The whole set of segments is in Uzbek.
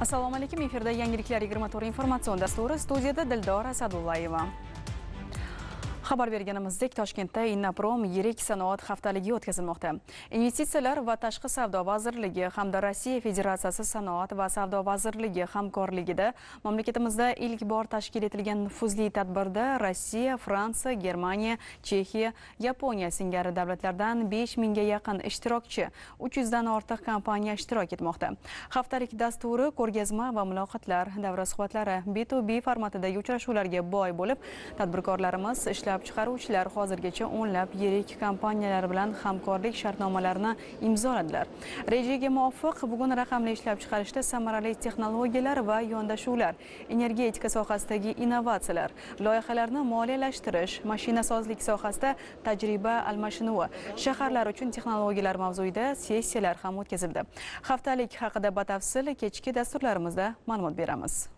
assalomu alaykum efirda yangiliklar 24 informatsion dasturi studiyada dildora sadullayeva xabar berganimizdek toshkentda innaprom yirik sanoat haftaligi o'tkazilmoqda. Investitsiyalar va tashqi savdo vazirligi hamda rossiya federatsiyasi sanoat va savdo vazirligi hamkorligida mamlakatimizda ilk bor tashkil etilgan nufuzli tadbirda rossiya fransiya germaniya chexiya yaponiya singari davlatlardan besh mingga yaqin ishtirokchi 300 dan ortiq kompaniya ishtirok etmoqda. Haftalik dasturi ko'rgazma va muloqotlar davra suhbatlari b2b formatidagi uchrashuvlarga boy bo'lib tadbirkorlarimiz ishlab ishlab chiqaruvchilar hozirgacha o'nlab yirik kompaniyalar bilan hamkorlik shartnomalarini imzoladilar. Rejaga muvofiq bugun raqamli ishlab chiqarishda samarali texnologiyalar va yondashuvlar energetika sohasidagi innovatsiyalar loyihalarni moliyalashtirish mashinasozlik sohasida tajriba almashinuvi shaharlar uchun texnologiyalar mavzuida sessiyalar ham o'tkazildi. Haftalik haqida batafsil kechki dasturlarimizda ma'lumot beramiz.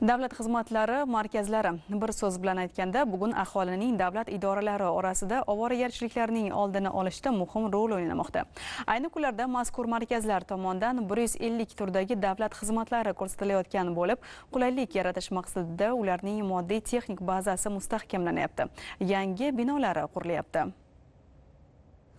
Davlat xizmatlari markazlari bir so'z bilan aytganda bugun aholining davlat idoralari orasida ovoragarchiliklarning oldini olishda muhim rol o'ynamoqda. Ayni kunlarda mazkur markazlar tomonidan 150 turdagi davlat xizmatlari ko'rsatilayotgan bo'lib qulaylik yaratish maqsadida ularning moddiy texnik bazasi mustahkamlanyapti. Yangi binolari qurilyapti.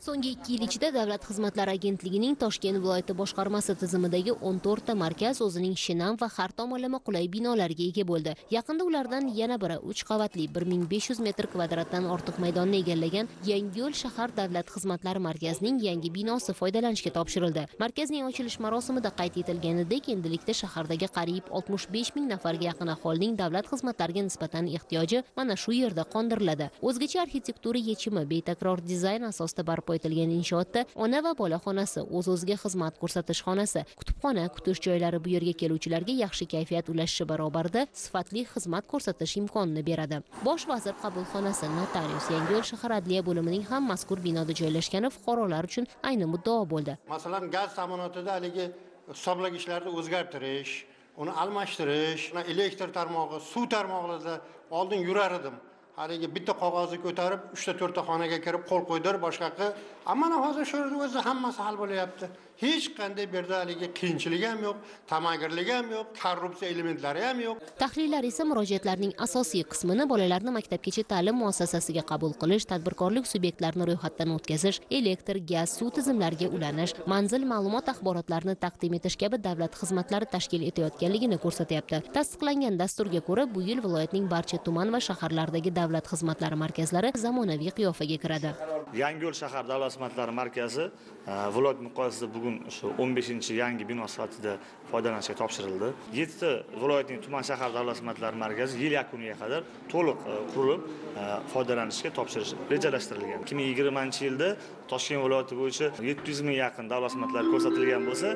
So'nggi ikki yil ichida davlat xizmatlari agentligining toshkent viloyati boshqarmasi tizimidagi 14 ta markaz o'zining shinam va har tomonlama qulay binolarga ega bo'ldi. Yaqinda ulardan yana biri 3 qavatli 1500 metr kvadratdan ortiq maydonni egallagan yangiyo'l shahar davlat xizmatlari markazining yangi binosi foydalanishga topshirildi. Markazning ochilish marosimida qayd etilganidek endilikda shahardagi qariyb 65 ming nafarga yaqin aholining davlat xizmatlariga nisbatan ehtiyoji mana shu yerda qondiriladi. O'zgacha arxitektura yechimi betakror dizayn asosida barpo barpo etilgan inshootda ona va bola xonasi o'z o'ziga xizmat ko'rsatish xonasi kutubxona kutish joylari bu yerga keluvchilarga yaxshi kayfiyat ulashishi barobarida sifatli xizmat ko'rsatish imkonini beradi. Bosh vazir qabulxonasi notarius yangiyo'l shahar adliya bo'limining ham mazkur binoda joylashgani fuqarolar uchun ayni muddao bo'ldi. Masalan gaz ta'minotida haligi hisoblagichlarni o'zgartirish uni almashtirish elektr tarmog'i suv tarmog'ida oldin yurar edim haligi bitta qog'ozni ko'tarib uchta to'rtta xonaga kirib qo'l qo'ydirib boshqaqi qilib mana hozir shu o'zi hammasi hal bo'lyapti. Hech qanday bu yerda haligi qiyinchilik ham yo'q tamagirlik ham yo'q korrupsiya elementlari ham yo'q. Tahlillar esa murojaatlarning asosiy qismini bolalarni maktabgacha ta'lim muassasasiga qabul qilish tadbirkorlik subyektlarini ro'yxatdan o'tkazish elektr gaz suv tizimlariga ulanish manzil ma'lumot axborotlarini taqdim etish kabi davlat xizmatlari tashkil etayotganligini ko'rsatyapti. Tasdiqlangan dasturga ko'ra bu yil viloyatning barcha tuman va shaharlardagi davlat davlat xizmatlari markazlari zamonaviy qiyofaga kiradi. Yangiyo'l shahar davlat xizmatlari markazi e, viloyat miqyosida bugun shu o'n beshinchi yangi bino sifatida foydalanishga topshirildi. Yettita viloyatning tuman shahar davlat xizmatlari markazi yil yakuniga qadar to'liq e, qurilib e, foydalanishga topshirish rejalashtirilgan. ikki ming yigirmanchi yilda toshkent viloyati bo'yicha yetti yuz ming yaqin davlat xizmatlari ko'rsatilgan bo'lsa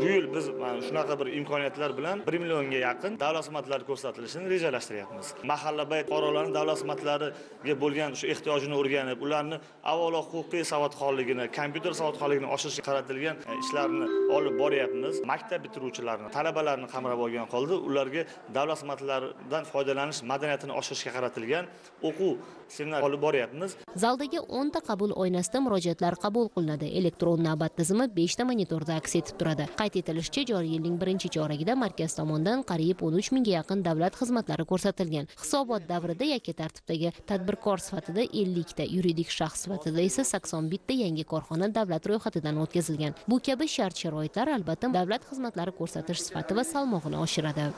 bu yil biz shunaqa bir imkoniyatlar bilan bir millionga yaqin davlat xizmatlari ko'rsatilishini rejalashtiryapmiz. Mahalla bay fuqarolarni davlat xizmatlariga bo'lgan shu ehtiyojini o'rganib ularni avvalo huquqiy savodxonligini kompyuter savodxonligini oshirishga qaratilgan e, ishlarni olib boryapmiz. Maktab bitiruvchilarini talabalarni qamrab olgan holda ularga davlat xizmatlaridan foydalanish madaniyatini oshirishga qaratilgan o'quv seminar olib boryapmiz. Zaldagi o'nta qabul oynasida murojaatlar qabul qilinadi. Elektron navbat tizimi beshta monitorda aks etib turadi. Qayd etilishicha joriy yilning birinchi choragida markaz tomonidan qariyb o'n uch mingga yaqin davlat xizmatlari ko'rsatilgan. Hisobot davrida yakka tartibdagi tadbirkor sifatida ellikta yuridik shaxs sifatida esa sakson bitta yangi korxona davlat ro'yxatidan o'tkazilgan. Bu kabi shart sharoitlar albatta davlat xizmatlari ko'rsatish sifati va salmog'ini oshiradi.